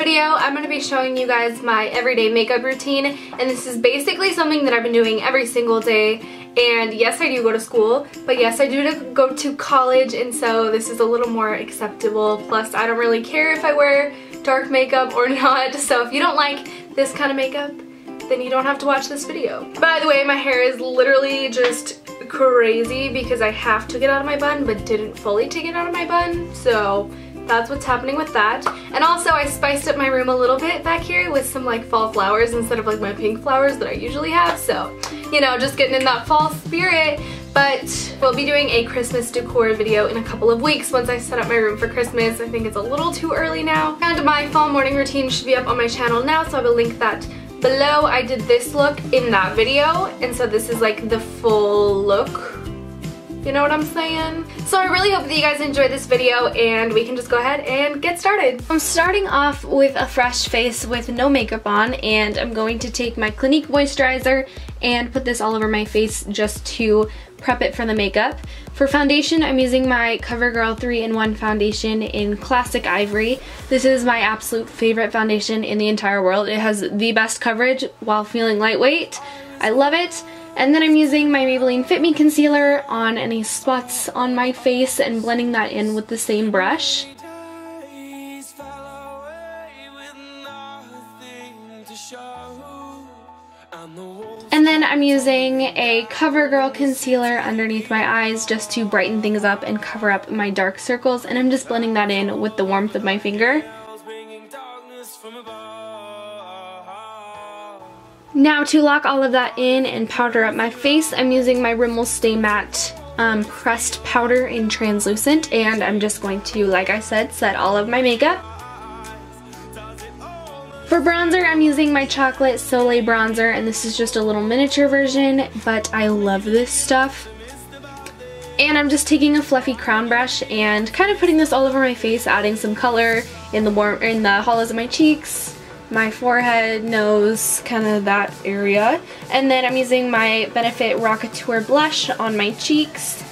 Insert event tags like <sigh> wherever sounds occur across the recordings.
video, I'm going to be showing you guys my everyday makeup routine, and this is basically something that I've been doing every single day, and yes, I do go to school, but yes, I do go to college, and so this is a little more acceptable, plus I don't really care if I wear dark makeup or <laughs> not, so if you don't like this kind of makeup, then you don't have to watch this video. By the way, my hair is literally just crazy because I have to get out of my bun, but didn't fully take it out of my bun, so that's what's happening with that. And also I spiced up my room a little bit back here with some like fall flowers instead of like my pink flowers that I usually have. So, you know, just getting in that fall spirit. But we'll be doing a Christmas decor video in a couple of weeks once I set up my room for Christmas. I think it's a little too early now. And my fall morning routine should be up on my channel now, so I will link that below. I did this look in that video, and so this is like the full look you know what I'm saying? So I really hope that you guys enjoyed this video and we can just go ahead and get started. I'm starting off with a fresh face with no makeup on and I'm going to take my Clinique moisturizer and put this all over my face just to prep it for the makeup. For foundation, I'm using my CoverGirl 3-in-1 foundation in Classic Ivory. This is my absolute favorite foundation in the entire world. It has the best coverage while feeling lightweight. I love it. And then I'm using my Maybelline Fit Me Concealer on any spots on my face and blending that in with the same brush. And then I'm using a CoverGirl concealer underneath my eyes just to brighten things up and cover up my dark circles and I'm just blending that in with the warmth of my finger. Now to lock all of that in and powder up my face, I'm using my Rimmel Stay Matte um, pressed powder in translucent and I'm just going to, like I said, set all of my makeup. For bronzer, I'm using my Chocolate Soleil bronzer and this is just a little miniature version, but I love this stuff. And I'm just taking a fluffy crown brush and kind of putting this all over my face, adding some color in the warm in the hollows of my cheeks, my forehead, nose, kind of that area. And then I'm using my Benefit Rockateur blush on my cheeks.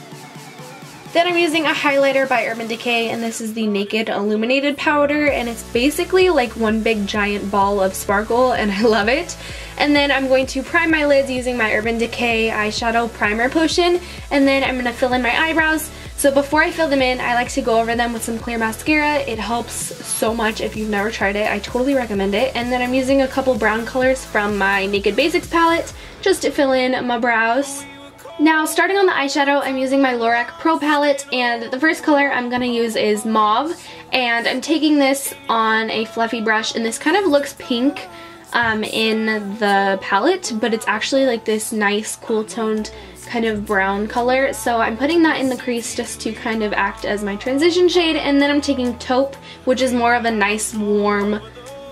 Then I'm using a highlighter by Urban Decay and this is the Naked Illuminated Powder and it's basically like one big giant ball of sparkle and <laughs> I love it. And then I'm going to prime my lids using my Urban Decay Eyeshadow Primer Potion and then I'm going to fill in my eyebrows so before I fill them in, I like to go over them with some clear mascara. It helps so much if you've never tried it. I totally recommend it. And then I'm using a couple brown colors from my Naked Basics palette just to fill in my brows. Now, starting on the eyeshadow, I'm using my Lorac Pro palette, and the first color I'm going to use is Mauve, and I'm taking this on a fluffy brush, and this kind of looks pink um, in the palette, but it's actually like this nice, cool-toned kind of brown color. So I'm putting that in the crease just to kind of act as my transition shade. And then I'm taking taupe, which is more of a nice warm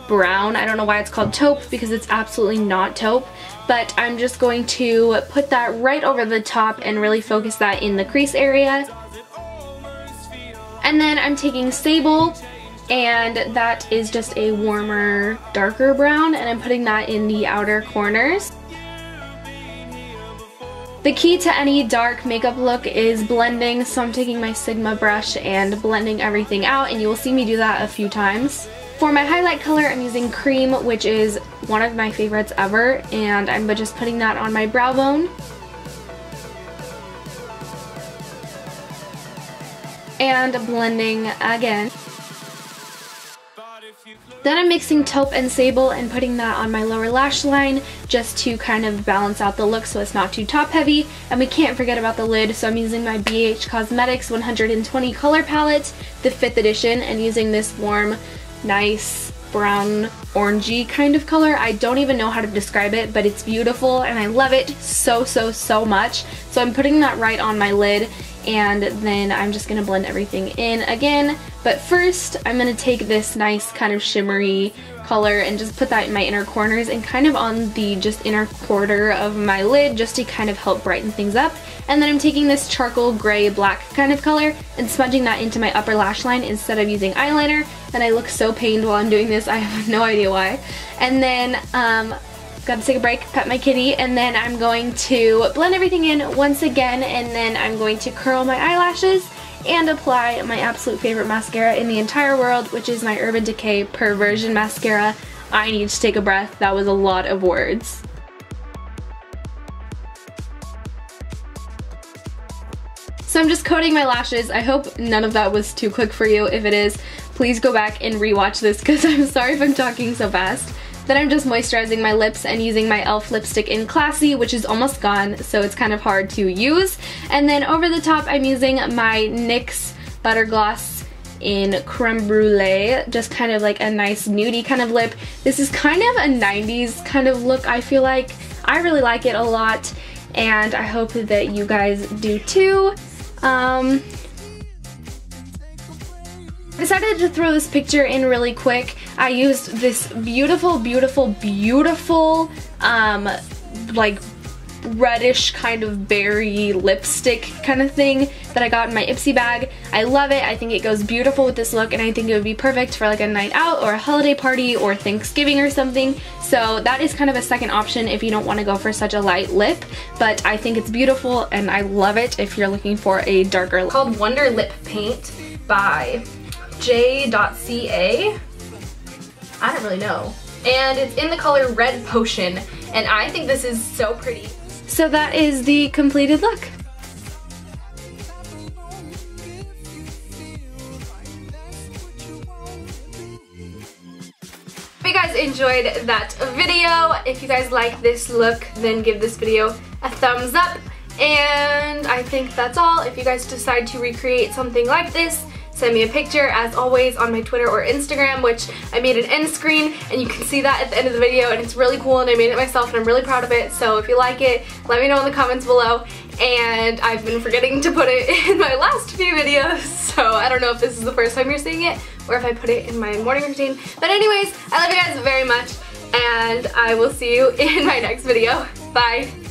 brown. I don't know why it's called taupe because it's absolutely not taupe. But I'm just going to put that right over the top and really focus that in the crease area. And then I'm taking Sable and that is just a warmer, darker brown and I'm putting that in the outer corners. The key to any dark makeup look is blending, so I'm taking my Sigma brush and blending everything out, and you will see me do that a few times. For my highlight color, I'm using Cream, which is one of my favorites ever, and I'm just putting that on my brow bone. And blending again. Then I'm mixing taupe and sable and putting that on my lower lash line just to kind of balance out the look so it's not too top heavy. And we can't forget about the lid, so I'm using my BH Cosmetics 120 color palette, the 5th edition, and using this warm, nice brown orangey kind of color. I don't even know how to describe it, but it's beautiful and I love it so, so, so much. So I'm putting that right on my lid and then I'm just gonna blend everything in again. But first, I'm gonna take this nice kind of shimmery color and just put that in my inner corners and kind of on the just inner quarter of my lid just to kind of help brighten things up. And then I'm taking this charcoal gray black kind of color and smudging that into my upper lash line instead of using eyeliner. And I look so pained while I'm doing this, I have <laughs> no idea why. And then um, Gotta take a break, pet my kitty, and then I'm going to blend everything in once again, and then I'm going to curl my eyelashes and apply my absolute favorite mascara in the entire world, which is my Urban Decay Perversion Mascara. I need to take a breath. That was a lot of words. So I'm just coating my lashes. I hope none of that was too quick for you. If it is, please go back and rewatch this because <laughs> I'm sorry if I'm talking so fast. Then I'm just moisturizing my lips and using my e.l.f. lipstick in Classy, which is almost gone, so it's kind of hard to use. And then over the top, I'm using my NYX Butter Gloss in Creme Brulee, just kind of like a nice nudie kind of lip. This is kind of a 90s kind of look, I feel like. I really like it a lot, and I hope that you guys do too. Um, I decided to throw this picture in really quick. I used this beautiful, beautiful, beautiful, um, like reddish kind of berry lipstick kind of thing that I got in my Ipsy bag. I love it. I think it goes beautiful with this look and I think it would be perfect for like a night out or a holiday party or Thanksgiving or something. So that is kind of a second option if you don't want to go for such a light lip, but I think it's beautiful and I love it if you're looking for a darker lip. Called Wonder Lip Paint by J.ca. I don't really know. And it's in the color Red Potion, and I think this is so pretty. So that is the completed look. If you guys enjoyed that video, if you guys like this look, then give this video a thumbs up. And I think that's all. If you guys decide to recreate something like this, send me a picture as always on my Twitter or Instagram which I made an end screen and you can see that at the end of the video and it's really cool and I made it myself and I'm really proud of it so if you like it let me know in the comments below and I've been forgetting to put it <laughs> in my last few videos so I don't know if this is the first time you're seeing it or if I put it in my morning routine but anyways I love you guys very much and I will see you <laughs> in my next video. Bye!